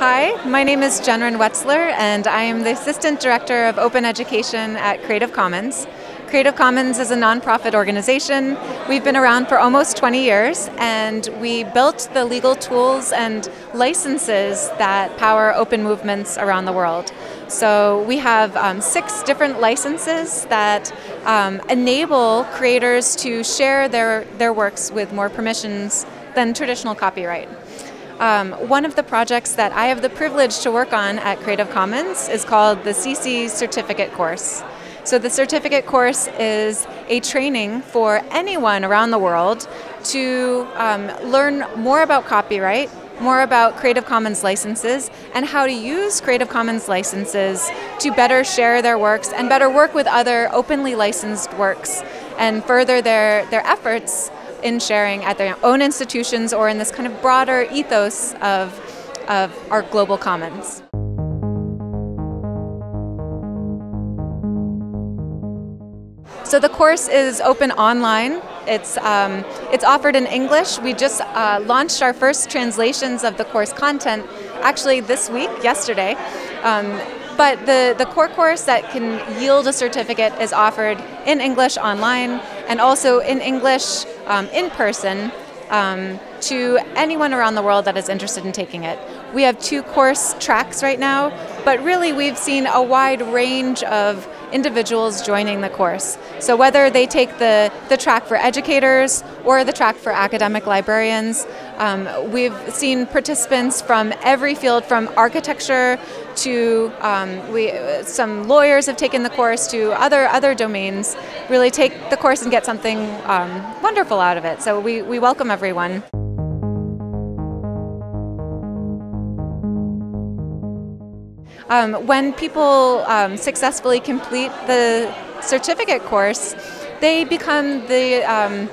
Hi, my name is Jennryn Wetzler, and I am the Assistant Director of Open Education at Creative Commons. Creative Commons is a nonprofit organization. We've been around for almost 20 years, and we built the legal tools and licenses that power open movements around the world. So we have um, six different licenses that um, enable creators to share their, their works with more permissions than traditional copyright. Um, one of the projects that I have the privilege to work on at Creative Commons is called the CC Certificate Course. So the certificate course is a training for anyone around the world to um, learn more about copyright, more about Creative Commons licenses, and how to use Creative Commons licenses to better share their works and better work with other openly licensed works and further their, their efforts in sharing at their own institutions or in this kind of broader ethos of, of our global commons. So the course is open online. It's, um, it's offered in English. We just uh, launched our first translations of the course content actually this week, yesterday. Um, but the, the core course that can yield a certificate is offered in English online and also in English um, in person um, to anyone around the world that is interested in taking it. We have two course tracks right now, but really we've seen a wide range of individuals joining the course. So whether they take the, the track for educators or the track for academic librarians, um, we've seen participants from every field, from architecture to um, we, some lawyers have taken the course to other other domains. Really take the course and get something um, wonderful out of it. So we, we welcome everyone. Um, when people um, successfully complete the certificate course, they become the um,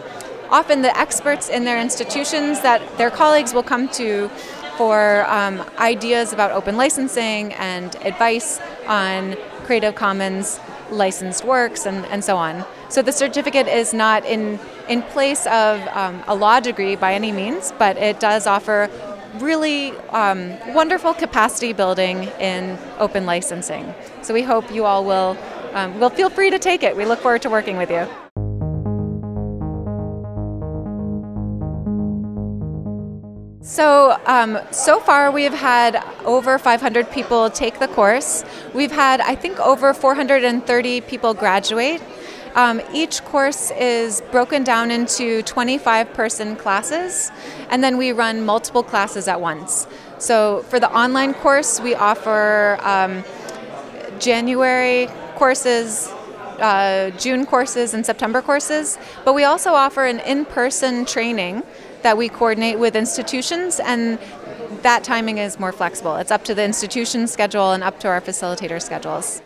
often the experts in their institutions that their colleagues will come to for um, ideas about open licensing and advice on Creative Commons licensed works and, and so on. So the certificate is not in, in place of um, a law degree by any means, but it does offer really um, wonderful capacity building in open licensing. So we hope you all will, um, will feel free to take it. We look forward to working with you. So, um, so far we have had over 500 people take the course. We've had, I think, over 430 people graduate. Um, each course is broken down into 25 person classes, and then we run multiple classes at once. So for the online course, we offer um, January courses, uh, June courses, and September courses, but we also offer an in person training that we coordinate with institutions and that timing is more flexible. It's up to the institution schedule and up to our facilitator schedules.